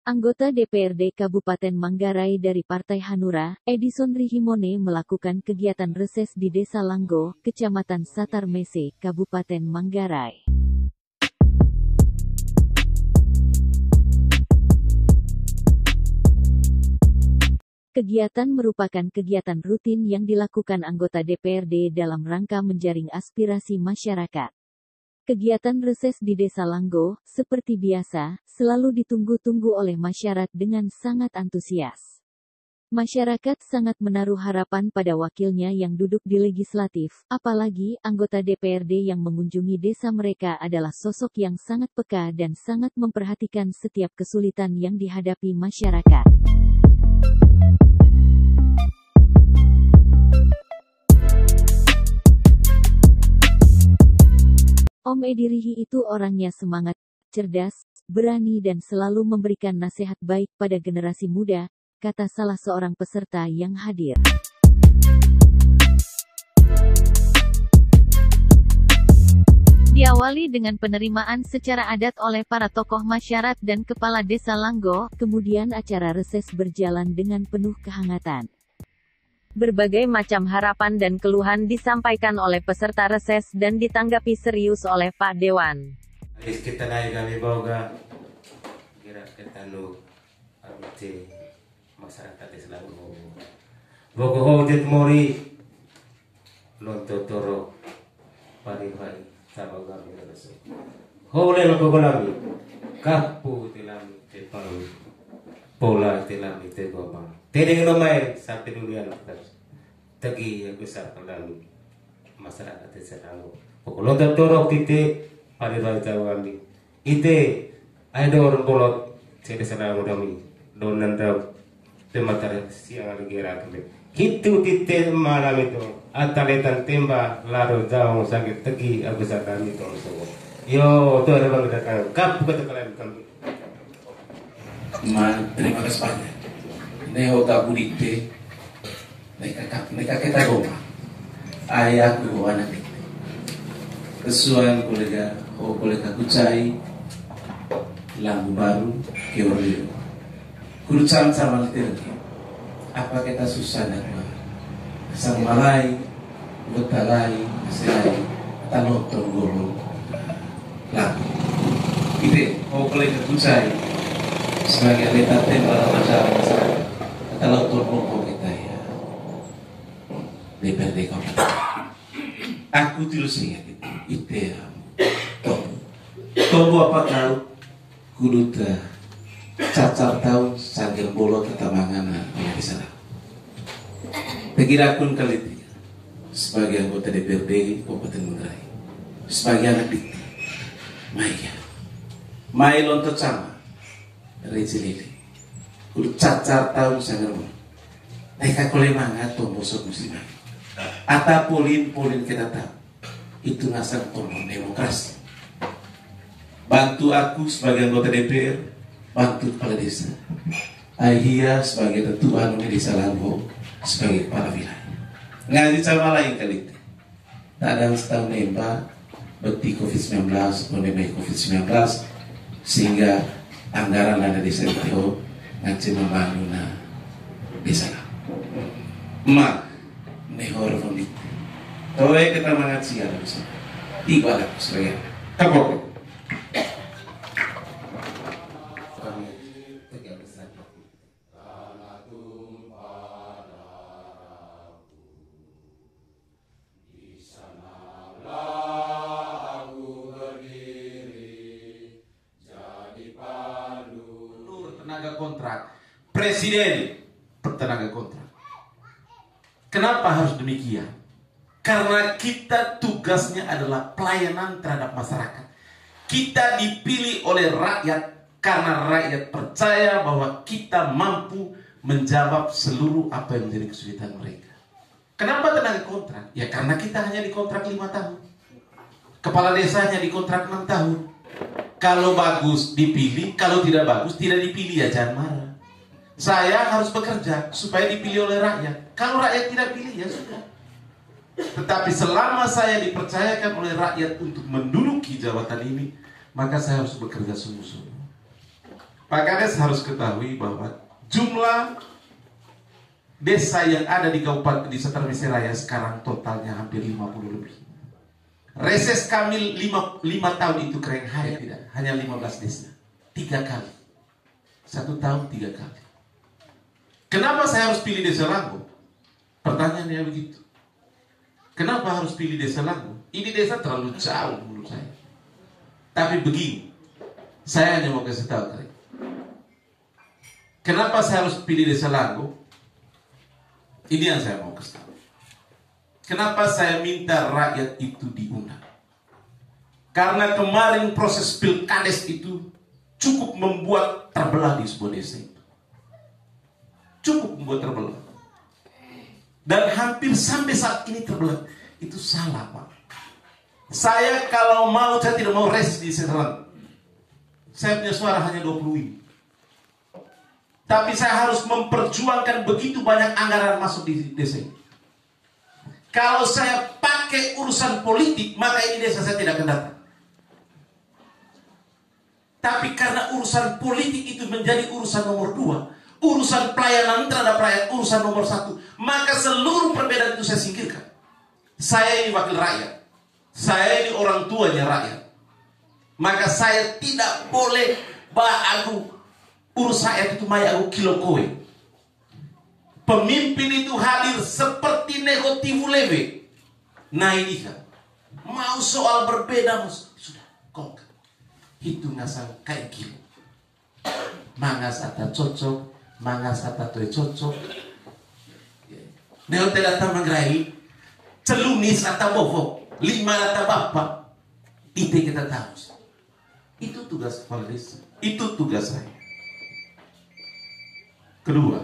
Anggota DPRD Kabupaten Manggarai dari Partai Hanura, Edison Rihimone melakukan kegiatan reses di Desa Langgo, Kecamatan Satar Mese, Kabupaten Manggarai. Kegiatan merupakan kegiatan rutin yang dilakukan anggota DPRD dalam rangka menjaring aspirasi masyarakat. Kegiatan reses di Desa Langgo, seperti biasa, selalu ditunggu-tunggu oleh masyarakat dengan sangat antusias. Masyarakat sangat menaruh harapan pada wakilnya yang duduk di legislatif, apalagi anggota DPRD yang mengunjungi desa mereka adalah sosok yang sangat peka dan sangat memperhatikan setiap kesulitan yang dihadapi masyarakat. Om Edi Rihi itu orangnya semangat, cerdas, berani dan selalu memberikan nasihat baik pada generasi muda, kata salah seorang peserta yang hadir. Diawali dengan penerimaan secara adat oleh para tokoh masyarakat dan kepala desa Langgo, kemudian acara reses berjalan dengan penuh kehangatan. Berbagai macam harapan dan keluhan disampaikan oleh peserta reses dan ditanggapi serius oleh Pak Dewan. kita naik kami boga kira kita nu abite masyarakat Islam boga hodet mori lonto toro pari pari sabagami rasul hole lo bogolami kapu tilami te paru pola tilami te no mai sampai dunia terus. Tegi ya besar kalau masyarakat. Pokoknya tak torok tite pada rai kami. Ite ada orang bolot saya sedang kami. Donan tahu tematar siang lagi kami. Hitu tite malam itu ataletan temba lalu jauh sakit tegi aku kami itu semua. Yo, tuh ada bang. Kap kata kalian kami. Terima kasih banyak neho kabudite neka kita goma ayah ku anak itu kesuan kolega ho kolega kucai. Lambu baru keorio. Kudu sama litir apa kita susah dan sang malai betalai selai tanotong golo. Lagu ide ho kolega kucai. Sebagai letak tembak masyarakat kalau turbo kita ya DPRD kota aku terus ingat itu ya. Tobo apa kau kudu cacar tahu sambil bolo tetamangan yang di sana Pegirakun kali itu sebagai anggota DPRD Kabupaten Manggarai sebagai anak dikti Maya. Maya lontot sama. Rezi kudu cacar tahu sangat mereka kolej manga tuh musuh musliman. Ata polin polin kita tahu itu ngasal tombol demokrasi. Bantu aku sebagai anggota DPR bantu kepala desa. Ahia sebagai tetua di desa Lambo sebagai kepala wilayah. Ngaji sama lain kali. Tak ada setahun nembak beti COVID-19 mengenai COVID-19 sehingga anggaran ada di Sentio ngaji na di sana. Ma nehor fondit. Tahu kita mengaji ada di sana. Tiba lah sebagai kapok. Pelayanan terhadap masyarakat. Kita dipilih oleh rakyat karena rakyat percaya bahwa kita mampu menjawab seluruh apa yang menjadi kesulitan mereka. Kenapa tenaga kontrak? Ya karena kita hanya dikontrak lima tahun. Kepala desanya dikontrak enam tahun. Kalau bagus dipilih, kalau tidak bagus tidak dipilih ya jangan marah. Saya harus bekerja supaya dipilih oleh rakyat. Kalau rakyat tidak pilih ya sudah. Tetapi selama saya dipercayakan oleh rakyat untuk menduduki jabatan ini, maka saya harus bekerja sungguh-sungguh. Pak Kades harus ketahui bahwa jumlah desa yang ada di Kabupaten di Tarmisi Raya sekarang totalnya hampir 50 lebih. Reses kami 5, 5 tahun itu keren hari tidak, hanya 15 desa. Tiga kali. Satu tahun tiga kali. Kenapa saya harus pilih desa Langgo? Pertanyaannya begitu. Kenapa harus pilih desa Langgo? Ini desa terlalu jauh menurut saya. Tapi begini, saya hanya mau kasih tahu kalian. Kenapa saya harus pilih desa Langgo? Ini yang saya mau kasih tahu. Kenapa saya minta rakyat itu diundang? Karena kemarin proses pilkades itu cukup membuat terbelah di sebuah desa itu. Cukup membuat terbelah. Dan hampir sampai saat ini terbelah. Itu salah Pak. Saya kalau mau, saya tidak mau res di Setelan. Saya punya suara hanya 20 ini. Tapi saya harus memperjuangkan begitu banyak anggaran masuk di desa ini. Kalau saya pakai urusan politik, maka ini desa saya tidak akan datang. Tapi karena urusan politik itu menjadi urusan nomor dua, urusan pelayanan terhadap rakyat urusan nomor satu, maka seluruh perbedaan itu saya singkirkan. Saya ini wakil rakyat, saya ini orang tuanya rakyat. Maka saya tidak boleh bah aku urus rakyat itu maya aku kilo kowe. Pemimpin itu hadir seperti negotivu leve. Nah ini kan, mau soal berbeda, sudah, kok hitung asal kayak gini mangas ata cocok mangas ata toy cocok. Neo tidak tahu menggerai celunis ata bobo lima ata bapak. Itu kita tahu. Itu tugas desa itu tugas saya. Kedua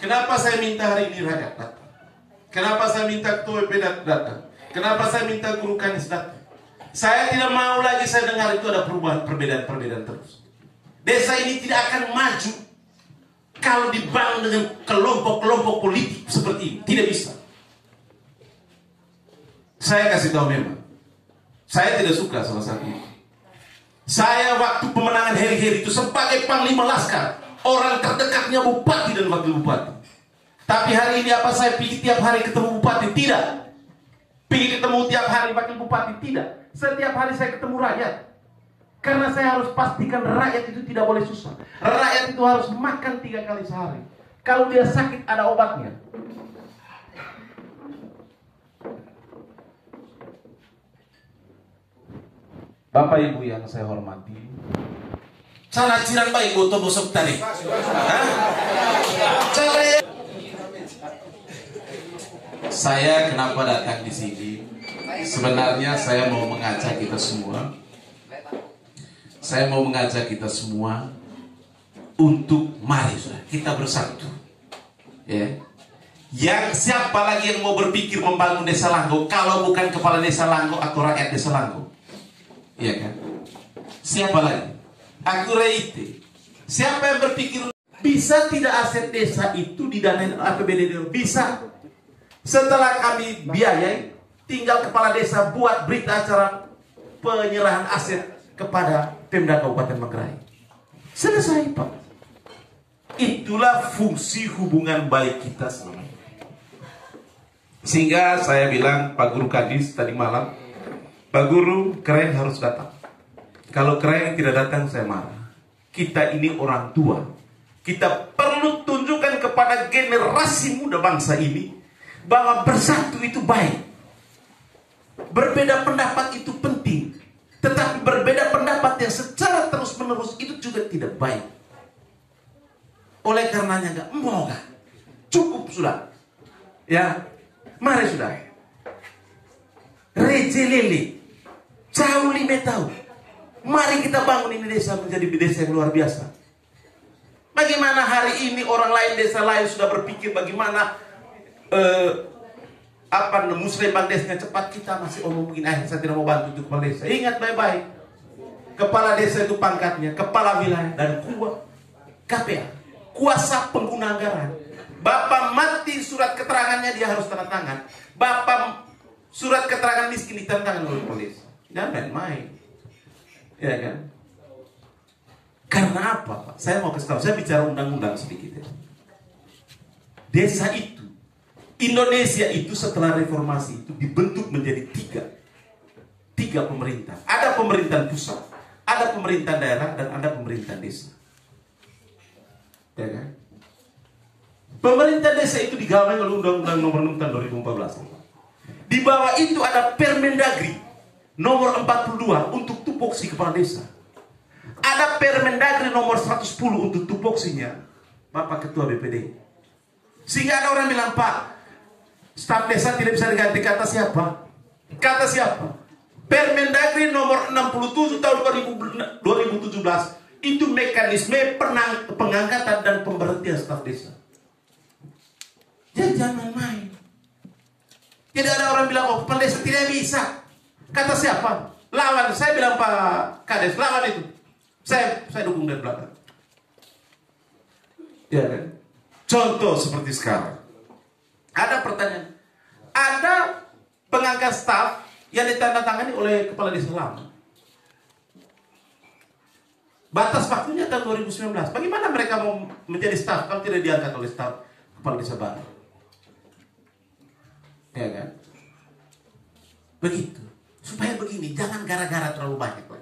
kenapa saya minta hari ini rakyat datang? Kenapa saya minta ketua pedat datang? Kenapa saya minta guru kanis datang? Saya tidak mau lagi saya dengar itu ada perubahan perbedaan-perbedaan terus. Desa ini tidak akan maju kalau dibangun dengan kelompok-kelompok politik seperti ini. Tidak bisa. Saya kasih tahu memang. Saya tidak suka salah satu itu. Saya waktu pemenangan Heri-Heri itu sebagai panglima laskar. Orang terdekatnya bupati dan wakil bupati. Tapi hari ini apa saya pikir tiap hari ketemu bupati? Tidak. Pikir ketemu tiap hari wakil bupati? Tidak. Setiap hari saya ketemu rakyat. Karena saya harus pastikan rakyat itu tidak boleh susah. Rakyat itu harus makan tiga kali sehari. Kalau dia sakit ada obatnya. Bapak Ibu yang saya hormati, Cara cirang baik boto bosok tadi. Saya kenapa datang di sini? Sebenarnya saya mau mengajak kita semua Saya mau mengajak kita semua Untuk mari sudah kita bersatu Ya yang siapa lagi yang mau berpikir membangun desa Langgo kalau bukan kepala desa Langgo atau rakyat desa Langgo? Iya kan? Siapa lagi? Aku reite. Siapa yang berpikir bisa tidak aset desa itu didanai APBD? Bisa. Setelah kami biayai, tinggal kepala desa buat berita acara penyerahan aset kepada Pemda Kabupaten Manggarai. Selesai, Pak. Itulah fungsi hubungan baik kita selama ini. Sehingga saya bilang Pak Guru Kadis tadi malam, Pak Guru keren harus datang. Kalau keren tidak datang saya marah. Kita ini orang tua. Kita perlu tunjukkan kepada generasi muda bangsa ini bahwa bersatu itu baik. Berbeda pendapat itu penting. Tetapi berbeda pendapat yang secara terus-menerus itu juga tidak baik. Oleh karenanya enggak mau kan? Cukup sudah. Ya, mari sudah. Reje lele. Jauh lima tahun. Mari kita bangun ini desa menjadi desa yang luar biasa. Bagaimana hari ini orang lain desa lain sudah berpikir bagaimana uh, apa muslim desnya? Cepat kita masih omong begini eh saya tidak mau bantu untuk kepala desa. Ingat baik-baik. Kepala desa itu pangkatnya kepala wilayah dan kuat. KPA kuasa pengguna anggaran Bapak mati surat keterangannya dia harus tanda tangan. Bapak surat keterangan miskin ditanda tangan oleh polis. Jangan main-main. Ya kan? Karena apa, Pak? Saya mau kasih tahu, saya bicara undang-undang sedikit ya. Desa itu, Indonesia itu setelah reformasi itu dibentuk menjadi tiga. Tiga pemerintah. Ada pemerintahan pusat, ada pemerintahan daerah, dan ada pemerintahan desa. Ya kan? Pemerintah desa itu digawangi oleh Undang-Undang Nomor 6 tahun 2014. Di bawah itu ada Permendagri nomor 42 untuk tupoksi kepala desa. Ada Permendagri nomor 110 untuk tupoksinya Bapak Ketua BPD. Sehingga ada orang bilang, Pak, staf desa tidak bisa diganti kata siapa? Kata siapa? Permendagri nomor 67 tahun 2017 itu mekanisme penang, pengangkatan dan pemberhentian staf desa. Ya jangan main. Tidak ada orang bilang, oh kepala desa tidak bisa. Kata siapa? Lawan. Saya bilang Pak Kades, lawan itu. Saya saya dukung dari belakang. Ya kan? Contoh seperti sekarang. Ada pertanyaan. Ada pengangkat staf yang ditandatangani oleh kepala desa lama. Batas waktunya tahun 2019. Bagaimana mereka mau menjadi staf kalau tidak diangkat oleh staf kepala desa baru? Ya kan? Begitu. Supaya begini, jangan gara-gara terlalu banyak. Pak.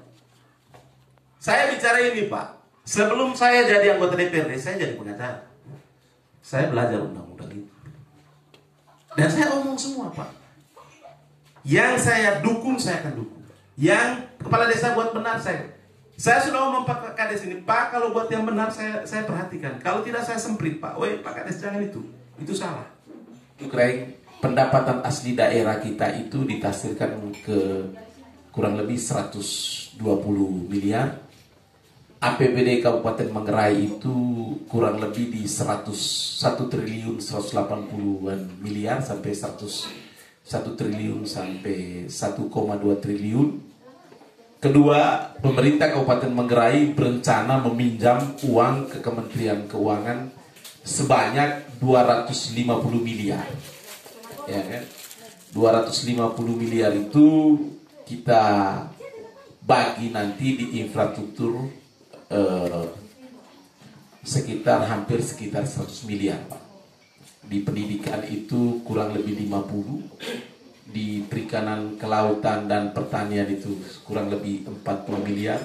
Saya bicara ini Pak. Sebelum saya jadi anggota DPRD, saya jadi pengacara. Saya belajar undang-undang itu. Dan saya omong semua Pak. Yang saya dukung, saya akan dukung. Yang kepala desa buat benar, saya saya sudah ngomong Pak Kades ini, Pak kalau buat yang benar saya saya perhatikan. Kalau tidak saya semprit Pak. Woi Pak Kades jangan itu. Itu salah. Ukraine pendapatan asli daerah kita itu ditafsirkan ke kurang lebih 120 miliar. APBD Kabupaten Manggarai itu kurang lebih di 100 1 triliun 180-an miliar sampai 100 1 triliun sampai 1,2 triliun. Kedua, pemerintah Kabupaten Manggarai berencana meminjam uang ke Kementerian Keuangan sebanyak 250 miliar. Ya kan? 250 miliar itu kita bagi nanti di infrastruktur eh, sekitar hampir sekitar 100 miliar Pak. Di pendidikan itu kurang lebih 50 di perikanan kelautan dan pertanian itu kurang lebih 40 miliar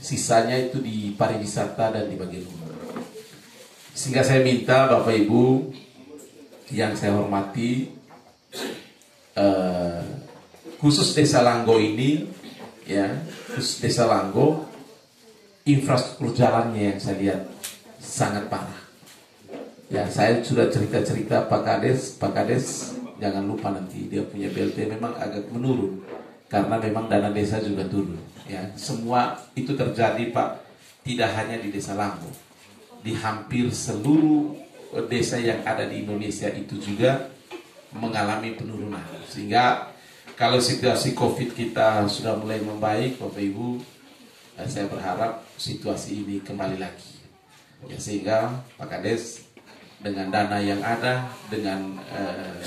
sisanya itu di pariwisata dan di bagian umum sehingga saya minta Bapak Ibu yang saya hormati eh, khusus Desa Langgo ini ya khusus Desa Langgo infrastruktur jalannya yang saya lihat sangat parah. Ya saya sudah cerita-cerita Pak Kades Pak Kades jangan lupa nanti dia punya BLT memang agak menurun karena memang dana desa juga turun ya. Semua itu terjadi Pak tidak hanya di desa Lambo di hampir seluruh desa yang ada di Indonesia itu juga mengalami penurunan. Sehingga kalau situasi COVID kita sudah mulai membaik Bapak Ibu eh, saya berharap situasi ini kembali lagi. Ya sehingga Pak Kades dengan dana yang ada dengan eh,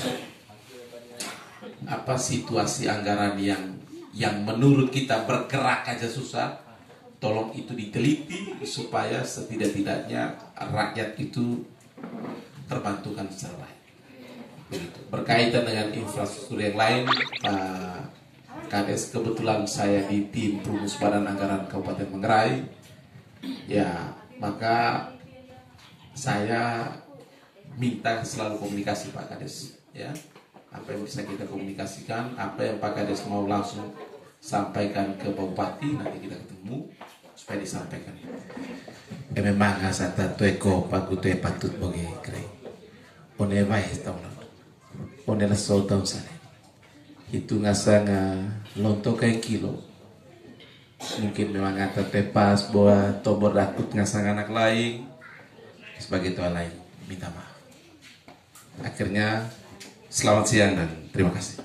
apa situasi anggaran yang yang menurut kita bergerak aja susah tolong itu diteliti supaya setidak-tidaknya rakyat itu terbantukan secara begitu. Berkaitan dengan infrastruktur yang lain Pak Kades kebetulan saya di tim rumus badan anggaran Kabupaten Manggarai ya maka saya minta selalu komunikasi Pak Kades ya apa yang bisa kita komunikasikan, apa yang Pak Kades mau langsung sampaikan ke Bupati, nanti kita ketemu supaya disampaikan. E memang asa tato eko paguto e patut boge kre. One vai tau na. One la so tau sane. Itu ngasa nga lonto kayak kilo. Mungkin memang ngata tepas bahwa tobor dakut ngasang anak lain sebagai tuan lain minta maaf. Akhirnya Selamat siang dan terima kasih.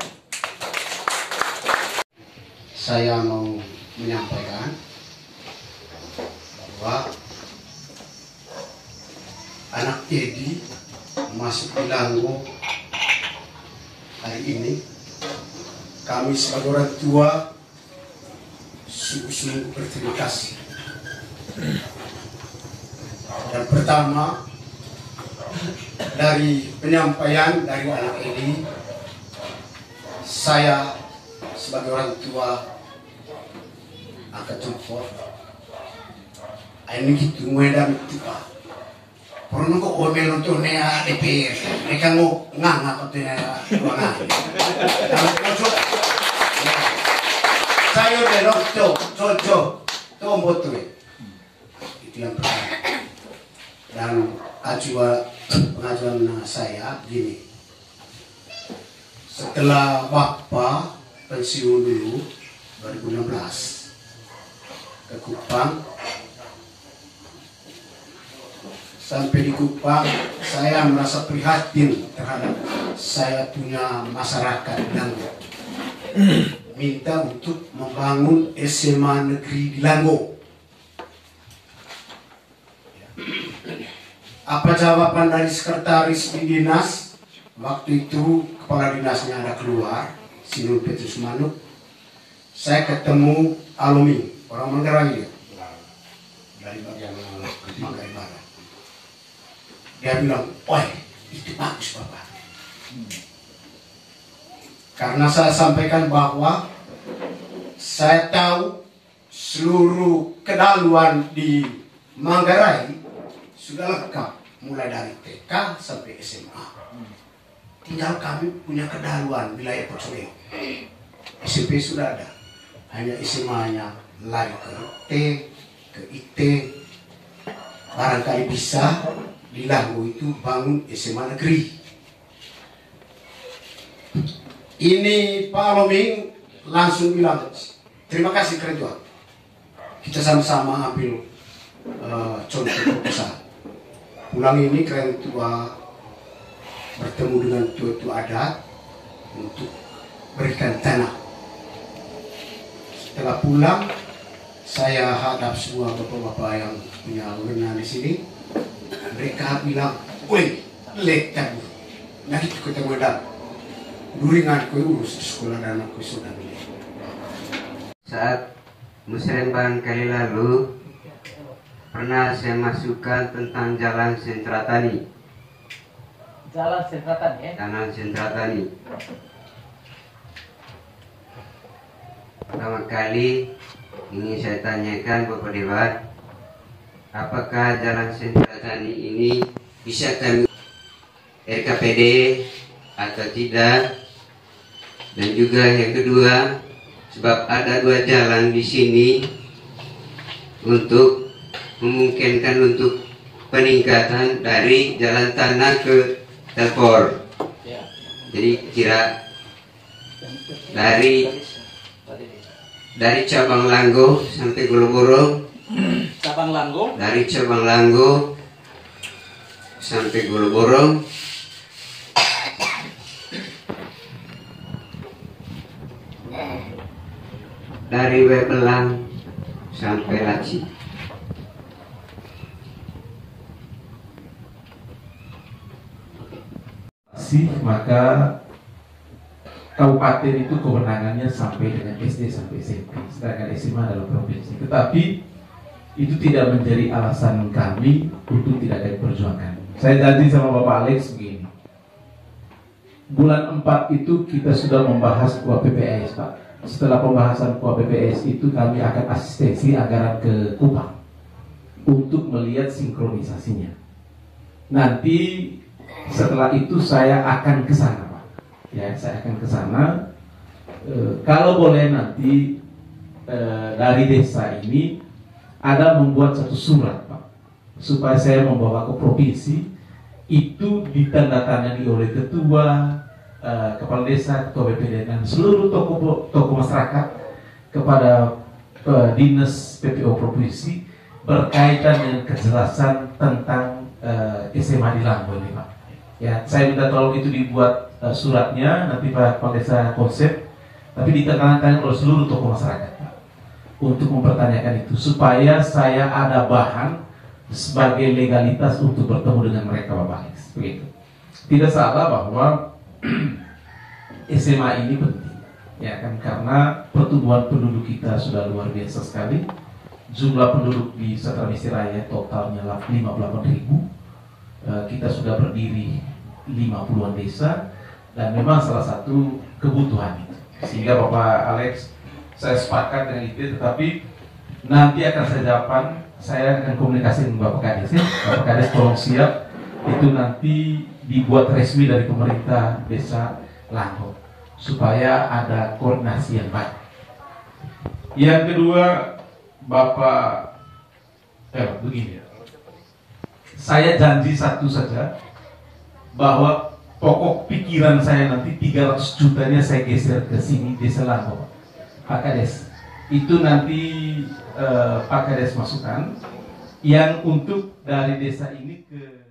Saya mau menyampaikan bahwa anak Teddy masuk di Langgo hari ini. Kami sebagai orang tua sungguh-sungguh berterima kasih. Dan pertama dari penyampaian dari anak ini saya sebagai orang tua akan jemput ini gitu itu pak. Pernah kok omel untuk nea DPR, mereka mau nganga. Kalau kau saya udah nonton, coco, tuh betul itu yang pertama. Dan ajuan pengajuan saya gini, setelah bapak pensiun dulu 2016 ke Kupang. Sampai di Kupang saya merasa prihatin terhadap saya punya masyarakat dan minta untuk membangun SMA negeri di Langgo. Apa jawaban dari sekretaris di dinas? Waktu itu kepala dinasnya ada keluar, Sinul Petrus Manuk. Saya ketemu Alumi, orang Manggarai dia. Dari bagian Manggarai Barat. Dia bilang, wah itu bagus Bapak. Karena saya sampaikan bahwa saya tahu seluruh kedaluan di Manggarai sudah lengkap. Mulai dari TK sampai SMA. Tinggal kami punya kedaluan wilayah Pocoleo. SMP sudah ada. Hanya SMA-nya lari ke T, ke IT. Barangkali bisa di Lago itu bangun SMA negeri. Ini Pak Loming langsung bilang, terima kasih Tuhan. Kita sama-sama ambil uh, contoh proposal. Pulang ini keren tua bertemu dengan tua-tua adat untuk berikan tanah. Setelah pulang, saya hadap semua bapak-bapak yang punya wewenang di sini mereka bilang, woi, lekan, nanti kita wedang. Duringan kau urus sekolah dan aku sudah milih. Saat musrembang kali lalu, pernah saya masukkan tentang jalan Sentratani. Jalan Sentratani ya? Jalan Sentratani. Pertama kali ingin saya tanyakan Bapak Dewan, apakah jalan Sentratani ini bisa kami RKPD atau tidak? Dan juga yang kedua, sebab ada dua jalan di sini untuk memungkinkan untuk peningkatan dari jalan tanah ke telpor. Jadi kira dari dari cabang Langgo sampai Goloboro, Cabang Langgo. dari cabang Langgo sampai Goloboro, dari Webelang sampai Laci. sih maka kabupaten itu kewenangannya sampai dengan SD sampai SMP sedangkan SMA adalah provinsi. Tetapi itu tidak menjadi alasan kami untuk tidak ada perjuangan. Saya janji sama Bapak Alex begini. Bulan 4 itu kita sudah membahas kuah PPS Pak setelah pembahasan kuah PPS itu kami akan asistensi anggaran ke Kupang untuk melihat sinkronisasinya nanti setelah itu saya akan ke sana, Pak. Ya, saya akan ke sana. E, kalau boleh nanti e, dari desa ini ada membuat satu surat, Pak, supaya saya membawa ke provinsi itu ditandatangani oleh ketua, e, kepala desa, ketua BPD dan seluruh tokoh tokoh masyarakat kepada e, dinas PPO provinsi berkaitan dengan kejelasan tentang e, SMA di Lampung ini, Pak. Ya, saya minta tolong itu dibuat uh, suratnya nanti Pak Kepala Desa konsep, tapi ditekankan oleh seluruh tokoh masyarakat Pak, untuk mempertanyakan itu supaya saya ada bahan sebagai legalitas untuk bertemu dengan mereka Bapak Alex. Begitu. Tidak salah bahwa SMA ini penting, ya kan karena pertumbuhan penduduk kita sudah luar biasa sekali jumlah penduduk di Sentramisi Raya totalnya 58 ribu. Eh, kita sudah berdiri 50-an desa dan memang salah satu kebutuhan itu. Sehingga Bapak Alex saya sepakat dengan itu tetapi nanti akan saya jawaban saya akan komunikasi dengan Bapak Kades ya. Bapak Kades tolong siap itu nanti dibuat resmi dari pemerintah desa Langgo supaya ada koordinasi yang baik. Yang kedua, Bapak eh begini ya. Saya janji satu saja bahwa pokok pikiran saya nanti 300 jutanya saya geser ke sini desa Langgo. Pak Kades, itu nanti eh, Pak Kades masukkan yang untuk dari desa ini ke